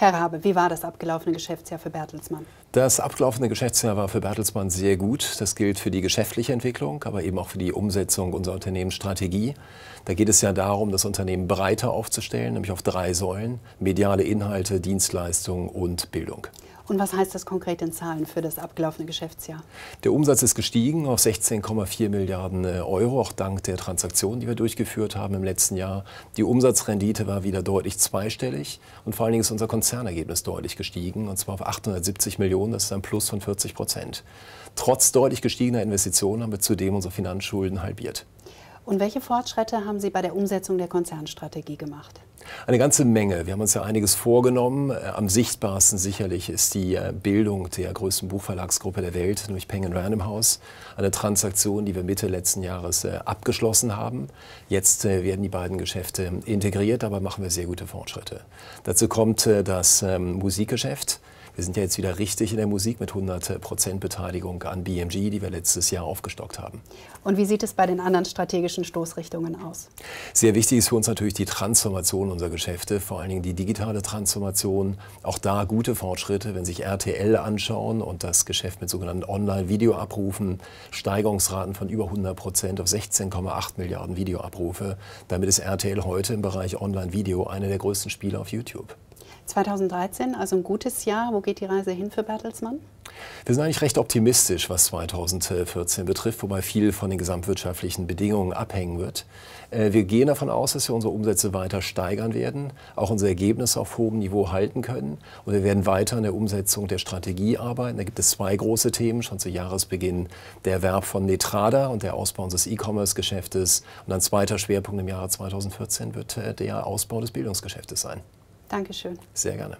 Herr Rabe, wie war das abgelaufene Geschäftsjahr für Bertelsmann? Das abgelaufene Geschäftsjahr war für Bertelsmann sehr gut. Das gilt für die geschäftliche Entwicklung, aber eben auch für die Umsetzung unserer Unternehmensstrategie. Da geht es ja darum, das Unternehmen breiter aufzustellen, nämlich auf drei Säulen. Mediale Inhalte, Dienstleistungen und Bildung. Und was heißt das konkret in Zahlen für das abgelaufene Geschäftsjahr? Der Umsatz ist gestiegen auf 16,4 Milliarden äh, Euro, auch dank der Transaktionen, die wir durchgeführt haben im letzten Jahr. Die Umsatzrendite war wieder deutlich zweistellig und vor allen Dingen ist unser Konzernergebnis deutlich gestiegen, und zwar auf 870 Millionen, das ist ein Plus von 40 Prozent. Trotz deutlich gestiegener Investitionen haben wir zudem unsere Finanzschulden halbiert. Und welche Fortschritte haben Sie bei der Umsetzung der Konzernstrategie gemacht? Eine ganze Menge. Wir haben uns ja einiges vorgenommen. Äh, am sichtbarsten sicherlich ist die äh, Bildung der größten Buchverlagsgruppe der Welt, nämlich Penguin Random House. Eine Transaktion, die wir Mitte letzten Jahres äh, abgeschlossen haben. Jetzt werden die beiden Geschäfte integriert, aber machen wir sehr gute Fortschritte. Dazu kommt das ähm, Musikgeschäft. Wir sind ja jetzt wieder richtig in der Musik mit 100% Beteiligung an BMG, die wir letztes Jahr aufgestockt haben. Und wie sieht es bei den anderen strategischen Stoßrichtungen aus? Sehr wichtig ist für uns natürlich die Transformation unserer Geschäfte, vor allen Dingen die digitale Transformation. Auch da gute Fortschritte, wenn sich RTL anschauen und das Geschäft mit sogenannten Online-Videoabrufen, Steigerungsraten von über 100 Prozent auf 16,8 Milliarden Videoabrufe. Damit ist RTL heute im Bereich Online-Video einer der größten Spieler auf YouTube. 2013, also ein gutes Jahr. Wo geht die Reise hin für Bertelsmann? Wir sind eigentlich recht optimistisch, was 2014 betrifft, wobei viel von den gesamtwirtschaftlichen Bedingungen abhängen wird. Äh, wir gehen davon aus, dass wir unsere Umsätze weiter steigern werden, auch unsere Ergebnisse auf hohem Niveau halten können. Und wir werden weiter an der Umsetzung der Strategie arbeiten. Da gibt es zwei große Themen, schon zu Jahresbeginn der Erwerb von Netrada und der Ausbau unseres E-Commerce-Geschäftes. Und ein zweiter Schwerpunkt im Jahre 2014 wird äh, der Ausbau des Bildungsgeschäftes sein. Dankeschön. Sehr gerne.